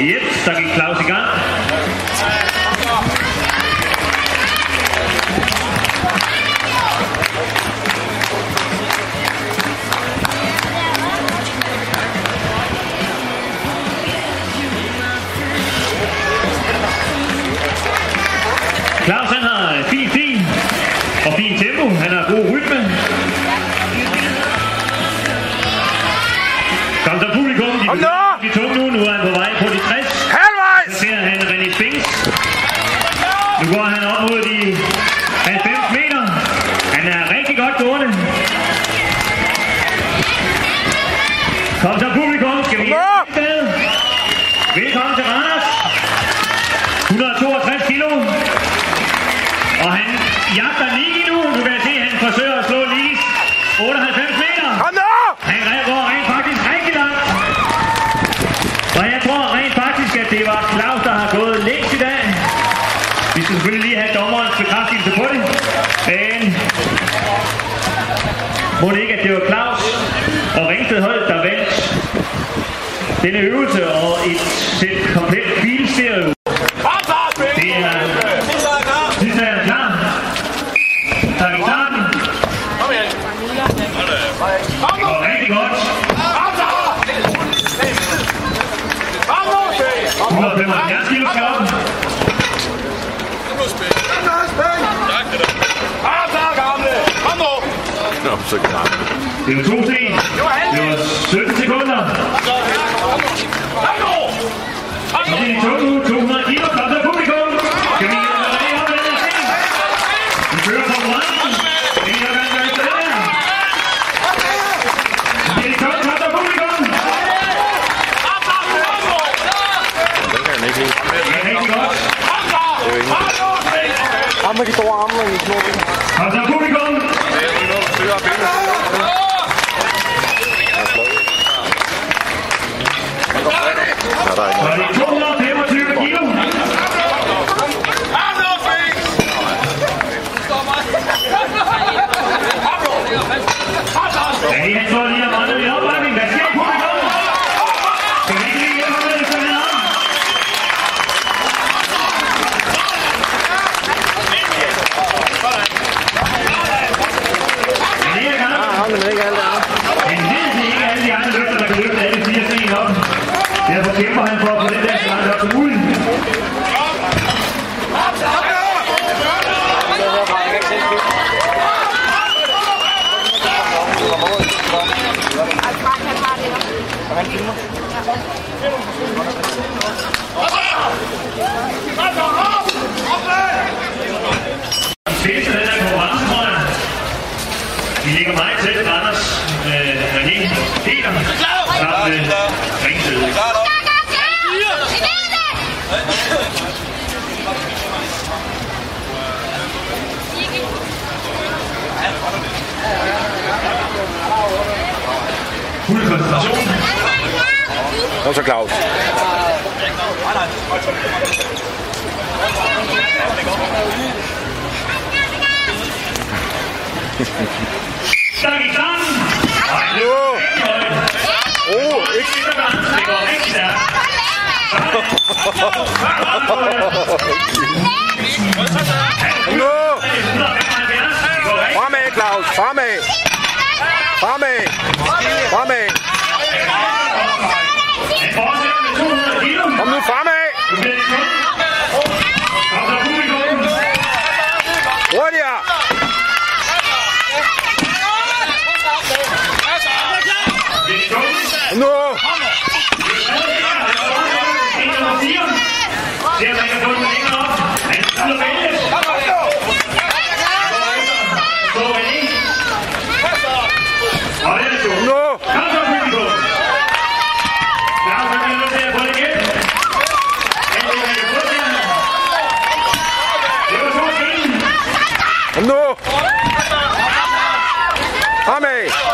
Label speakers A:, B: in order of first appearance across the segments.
A: Jetzt sage ich Klausigan.
B: Klausen Nu
A: går han op mod de 90 meter. Han er rigtig godt gående. Kom så publikum. Skal vi et sted? Velkommen til Randers. 162 kilo. Og han jagter Niki nu. Nu kan jeg se, at han forsøger at slå Nikis 98 denne øvelse og et sæt komplet bilstereo. Det er sidste er klar. Så er starten. Det går rigtig godt. 175 kilo skal op.
B: Nå, så kan jeg.
A: Det er jo to sten. Det var 17 sekunder. Så det er to nu, 200 kilo. Kom så publikum. Skal vi gøre det op med den her sten? Vi fører konkurrencen. Skal vi gøre det det? Det er godt, kom så publikum. Det er rigtig godt.
B: Ham med de store arme og små ben.
A: Kom så publikum.
B: Så er der
A: 習い
B: ま。
A: Dat is Klaus.
B: Oh,
A: ik...
B: No!
A: Fahr mee, Klaus, fahr! 华美华美。我们华 Amém.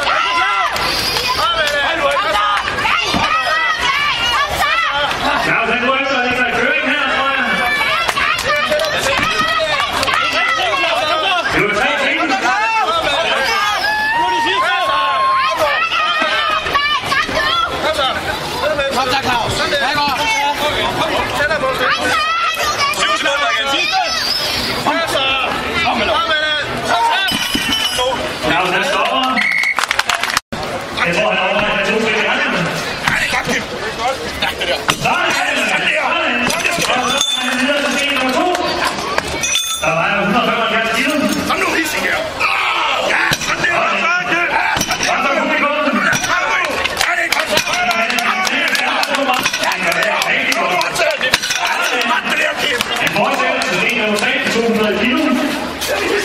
A: Let me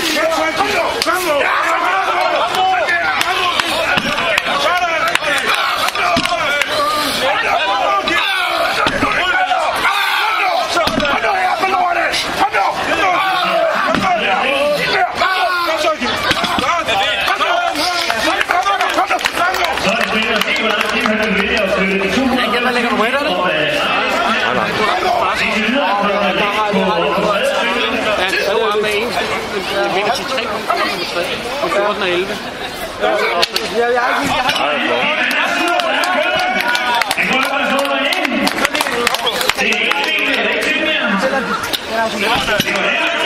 A: 3 punkter på
C: 14 og 11.
A: Ja, jeg har ikke helt... Jeg har ikke helt...